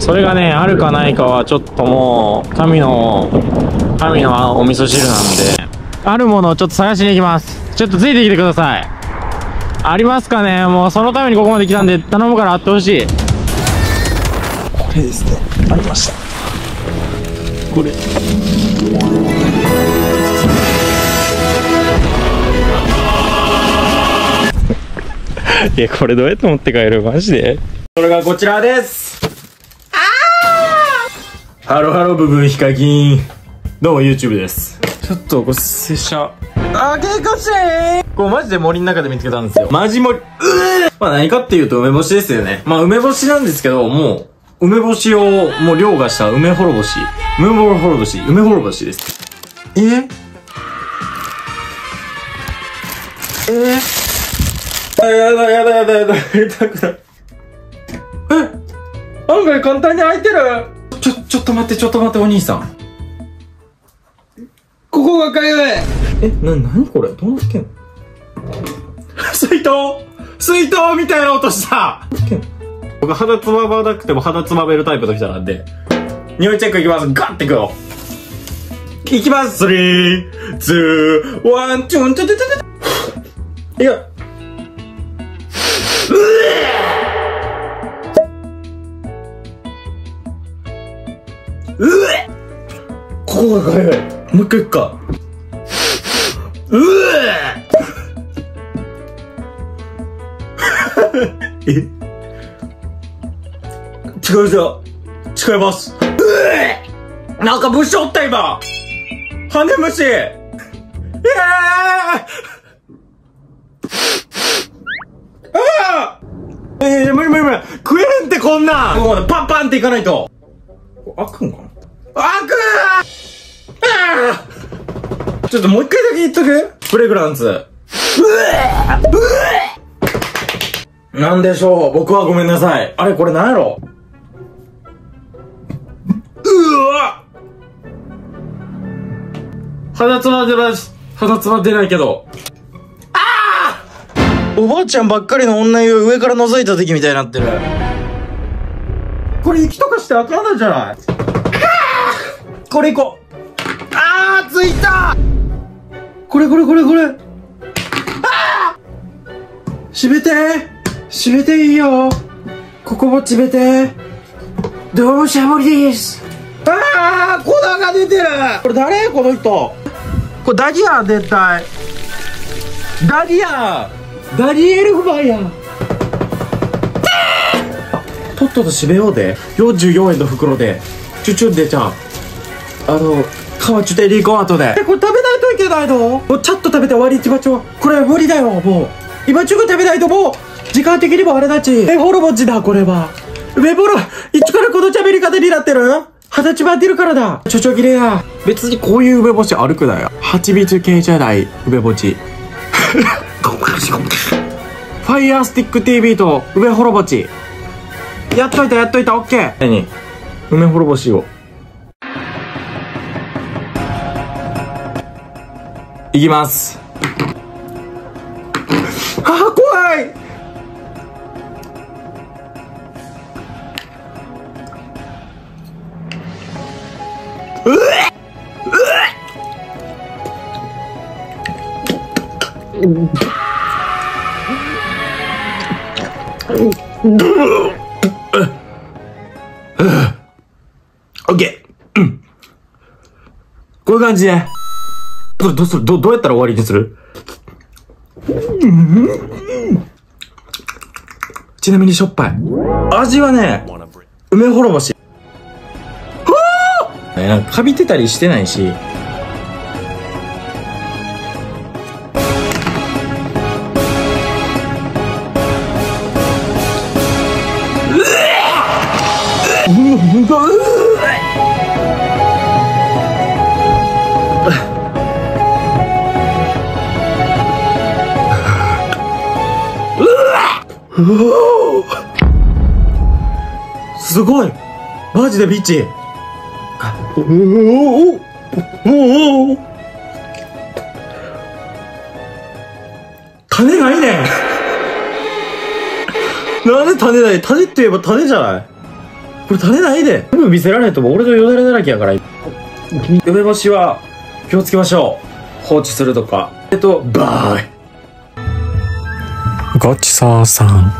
それがねあるかないかはちょっともう神の神のお味噌汁なんで。あるものをちょっと探しに行きます。ちょっとついてきてください。ありますかね？もうそのためにここまで来たんで頼むからあってほしい。これですね。ありました。これ。いやこれどうやって持って帰る？マジで？それがこちらですハロハロ部分ヒカキン。どうも YouTube です。ちょっとこれ拙者。あけこしいこれマジで森の中で見つけたんですよ。マジ森。うえまあ何かっていうと梅干しですよね。まあ梅干しなんですけどもう梅干しをもう凌駕した梅滅ぼし。梅滅ぼし。梅滅ぼしです。え？え？あ、やだやだやだやだ、やりたくない。え？案外簡単に開いてるちょ、ちょっと待って、ちょっと待って、お兄さん。ここがかゆいえ、な、なにこれ？どうなってんの？水筒水筒みたいな音した僕肌つままなくても肌つまめるタイプの人なんで。匂いチェックいきます。ガッていくよ。いきます。スリー、ツー、ワン、チュン、チュン、チュン、チュン。いや。うえここがかゆい。もう一回いくか。うええ違う違う。違います。うえなんか虫おった今。羽虫ええああええ無理無理無理。食えるんってこんなん。パンパンっていかないと。開くんかな？あちょっともう一回だけ言っとく?フレグランツ。うえうえなんでしょう?僕はごめんなさい。あれこれなんやろ?うわ肌つま出ます。肌つま出ないけど。ああおばあちゃんばっかりの女湯上から覗いた時みたいになってる。これ息とかしてあかんなんじゃない？これいこう。あーついた！これこれこれこれ。ああ閉めて。閉めていいよ。ここも閉めて。どうしゃもりです。ああ粉が出てる！これ誰？この人。これダリアン絶対。ダリアンダリエルフマンやとっとと閉めようで。44円の袋で。チュチュンでちゃんあの河内でリコートで。えこれ食べないといけないの？もうちゃっと食べて終わり一番ちょこれ無理だよもう。今すぐ食べないともう時間的にもあれだちえホルモンチだこれは。梅ボロいつからこの喋り方になってる？二十歳待ってるからだ。ちょちょ切れや。別にこういう梅干し歩くなよ。蜂蜜系じゃない梅干しファイヤースティック TV と梅ほろぼちやっといたやっといたオッケー。何？梅ほろぼしをいきます。あー怖い。オッケーうんこういう感じでこれどうするどどうやったら終わりにする？ちなみにしょっぱい。味はね、梅ほろぼし。はぁなんか、かびてたりしてないし。うわすごい。マジでビッチ。おおおお種ないね。んなんで種ない？種って言えば種じゃない？これ垂れないで。全部見せられんともう俺とよだれだらけやから。梅干しは気をつけましょう。放置するとか。えっとバイごちそうさん。